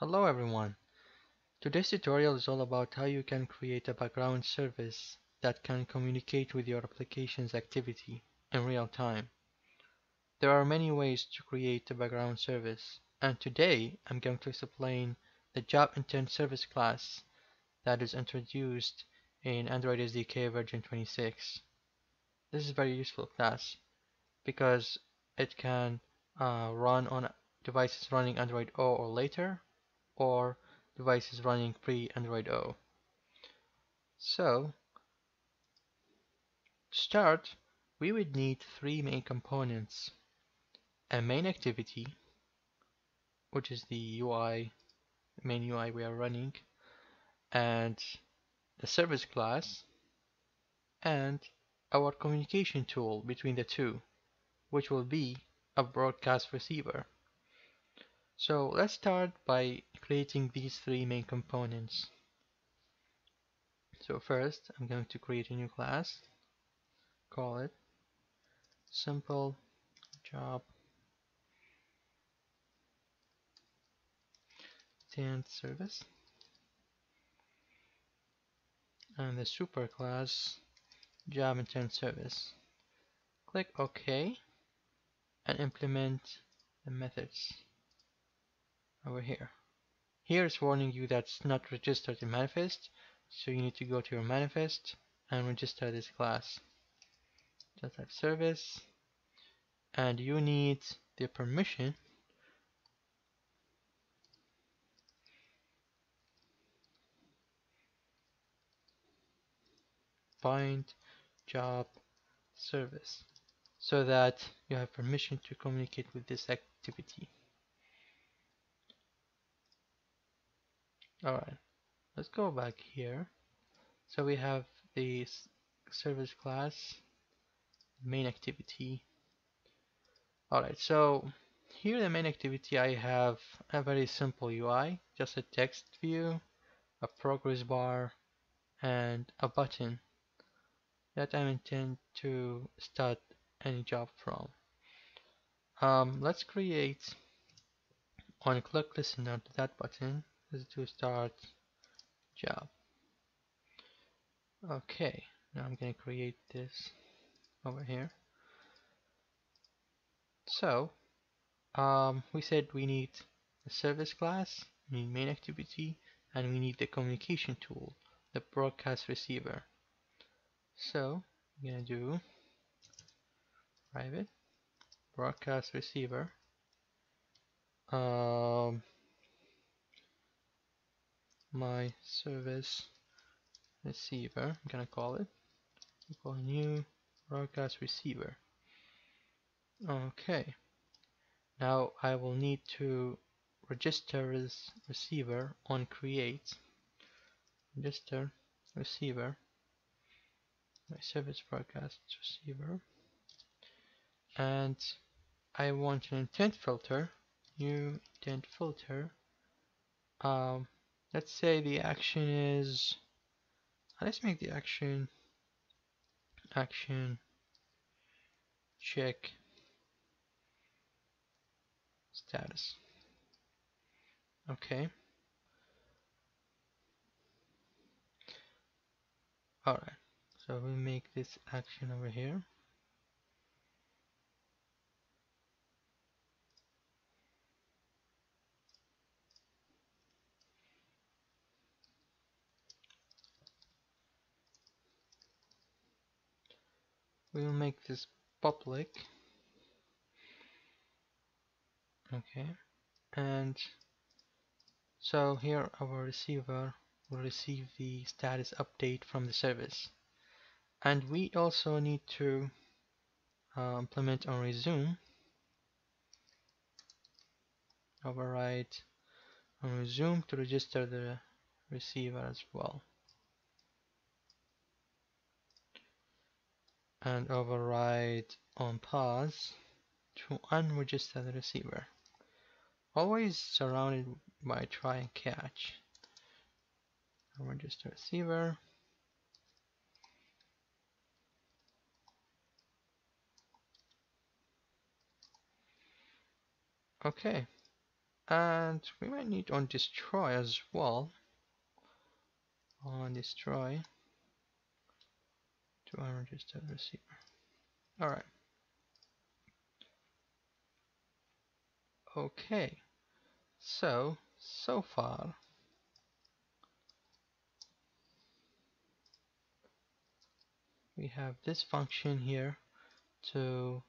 Hello everyone. Today's tutorial is all about how you can create a background service that can communicate with your application's activity in real time. There are many ways to create a background service and today I'm going to explain the job intent service class that is introduced in Android SDK version 26. This is a very useful class because it can uh, run on devices running Android O or later or devices running pre-Android O. So, to start, we would need three main components. A main activity, which is the UI, main UI we are running, and the service class, and our communication tool between the two, which will be a broadcast receiver. So let's start by creating these three main components. So first I'm going to create a new class, call it simple job intent service and the superclass job intent service. Click OK and implement the methods over here. Here it's warning you that's not registered in manifest, so you need to go to your manifest and register this class. Just type service, and you need the permission bind job service so that you have permission to communicate with this activity. Alright, let's go back here. So we have the service class, main activity. Alright, so here the main activity I have a very simple UI, just a text view, a progress bar, and a button that I intend to start any job from. Um, let's create on click listener to that button to start job. Okay, now I'm going to create this over here. So, um, we said we need a service class, we need main activity, and we need the communication tool, the broadcast receiver. So, I'm going to do private broadcast receiver. Um, my service receiver, I'm gonna call it, call new broadcast receiver. Okay, now I will need to register this receiver on create, register receiver, my service broadcast receiver, and I want an intent filter, new intent filter, um, let's say the action is let's make the action action check status. Okay. Alright so we make this action over here we will make this public. Okay. And so here our receiver will receive the status update from the service. And we also need to uh, implement on resume. Override on resume to register the receiver as well and override on pause to unregister the receiver. Always surrounded by try and catch. Unregister receiver. Okay, and we might need on destroy as well on destroy to unregistered receiver all right. Okay. So so far we have this function here to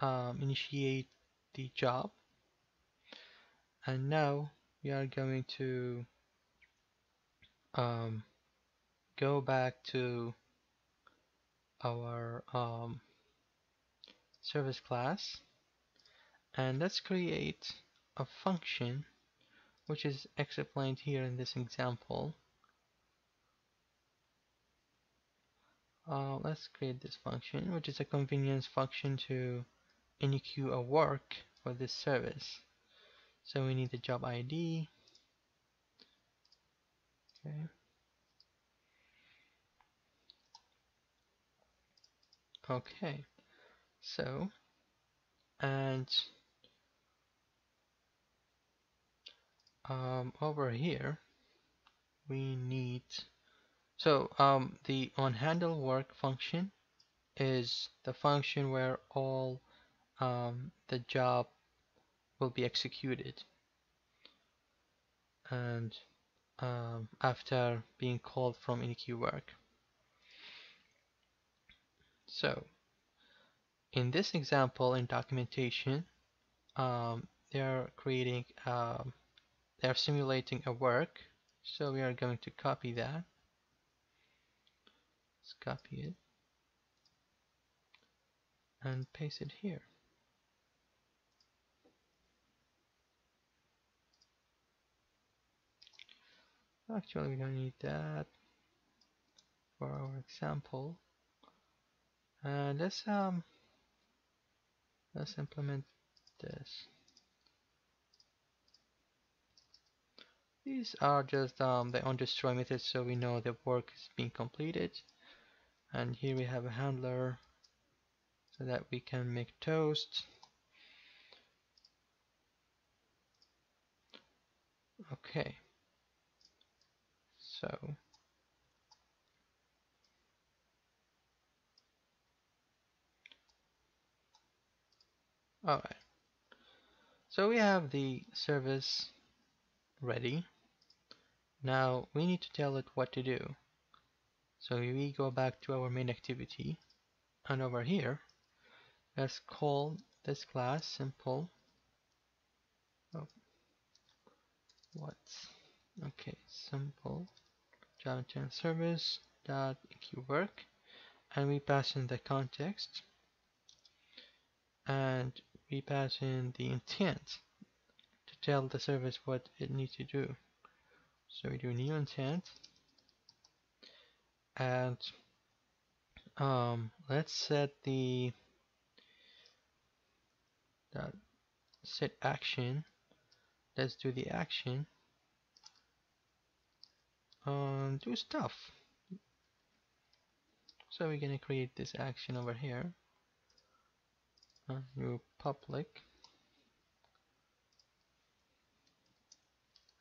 um, initiate the job. And now we are going to um, go back to our um, service class. And let's create a function which is explained here in this example. Uh, let's create this function which is a convenience function to enqueue a work for this service. So we need the job ID okay okay so and um, over here we need so um, the on handle work function is the function where all um, the job will be executed and um, after being called from enqueue work. So in this example in documentation um, they are creating um, they are simulating a work. So we are going to copy that. Let's copy it and paste it here. Actually, we don't need that for our example. And let's um let's implement this. These are just um, the on destroy methods so we know the work is being completed. And here we have a handler so that we can make toast. Okay. So all right. So we have the service ready. Now we need to tell it what to do. So we go back to our main activity and over here let's call this class simple oh, what okay simple Java service dot work and we pass in the context and we pass in the intent to tell the service what it needs to do so we do new intent and um, let's set the that set action let's do the action um, do stuff. So we're gonna create this action over here. Uh, new public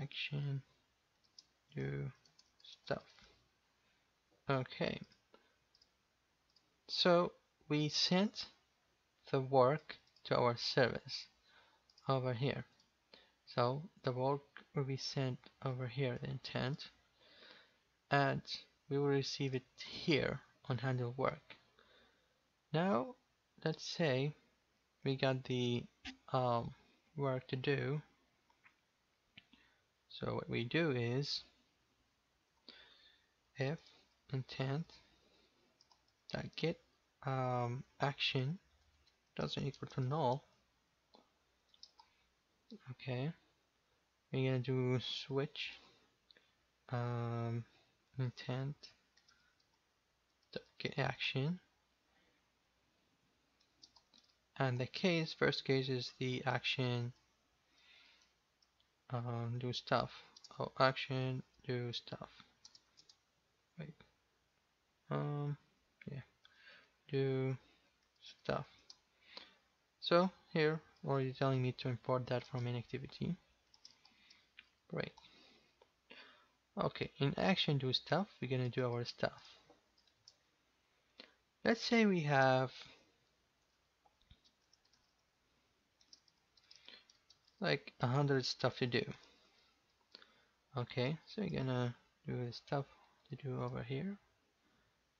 action do stuff. Okay. So we sent the work to our service over here. So the work will be sent over here, the intent and we will receive it here on handle work. Now let's say we got the um, work to do. So what we do is if intent that get um, action doesn't equal to null okay we're gonna do switch um, intent get action and the case first case is the action um, do stuff. Oh action do stuff. Wait. Um yeah. Do stuff. So here already telling me to import that from an activity Great. Okay, in action do stuff, we're gonna do our stuff. Let's say we have like a hundred stuff to do. Okay, so we're gonna do the stuff to do over here.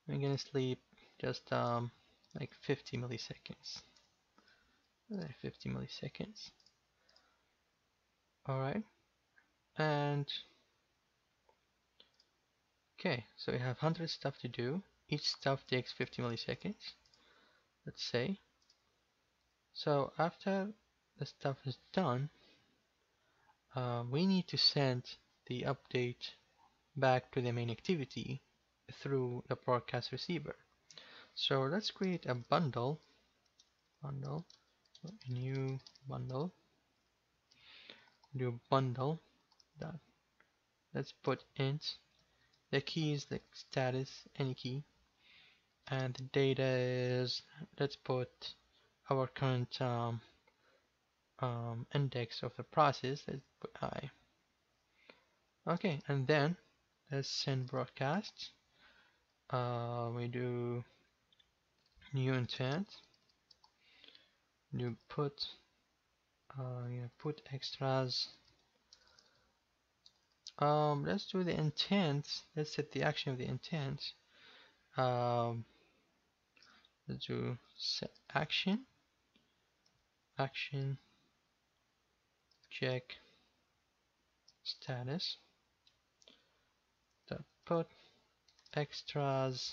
We're gonna sleep just um like 50 milliseconds. Like 50 milliseconds. Alright. And okay, so we have 100 stuff to do. Each stuff takes 50 milliseconds. Let's say. So after the stuff is done, uh, we need to send the update back to the main activity through the broadcast receiver. So let's create a bundle, bundle, new bundle, do bundle dot. Let's put int. The key is the status, any key, and the data is let's put our current um, um, index of the process. Let's put i. Okay, and then let's send broadcast. Uh, we do new intent. New put. Uh, put extras. Um, let's do the intent. Let's set the action of the intent. Um, let's do set action. Action. Check status. Dot put extras.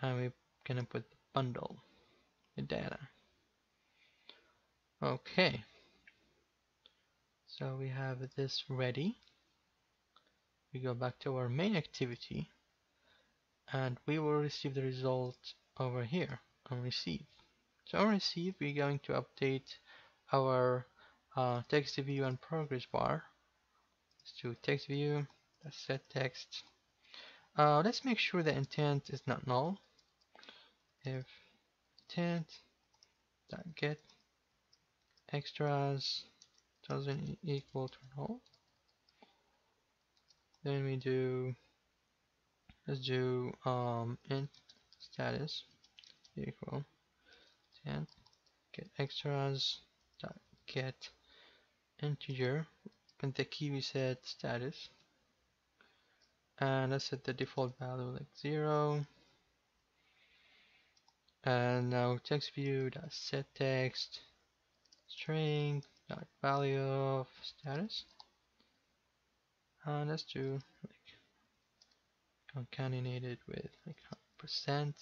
And we're gonna put bundle? The data. Okay. So we have this ready. We go back to our main activity and we will receive the result over here on receive. So on receive we're going to update our uh, text view and progress bar. Let's do text view set text. Uh, let's make sure the intent is not null. If intent dot get extras doesn't equal to null then we do let's do um int status equal intent get extras dot get integer and the key we set status. And let's set the default value like 0 and now text view dot set text string dot value of status. And let's do like concatenated with like percent.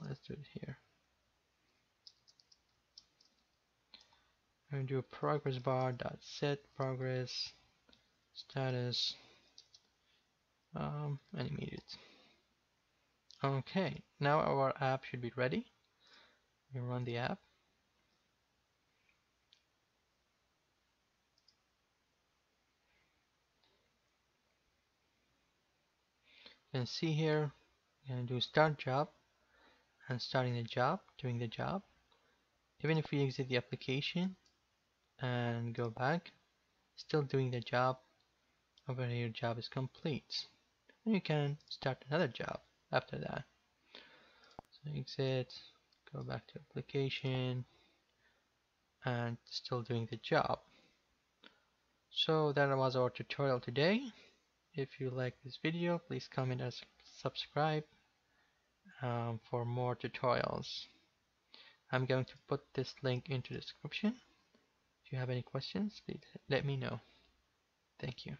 Let's do it here I'm to do progress bar dot set progress status um, animated. Okay, now our app should be ready. We run the app. You can see here, we're going to do start job and starting the job, doing the job. Even if we exit the application, and go back. Still doing the job. Over here job is complete. And you can start another job after that. So exit go back to application and still doing the job. So that was our tutorial today. If you like this video please comment and subscribe um, for more tutorials. I'm going to put this link into the description you have any questions, please let me know. Thank you.